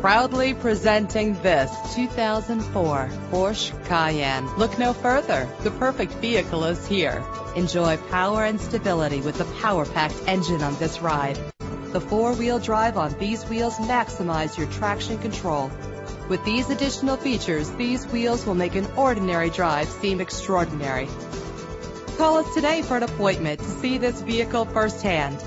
Proudly presenting this 2004 Porsche Cayenne. Look no further. The perfect vehicle is here. Enjoy power and stability with the power-packed engine on this ride. The four-wheel drive on these wheels maximize your traction control. With these additional features, these wheels will make an ordinary drive seem extraordinary. Call us today for an appointment to see this vehicle firsthand.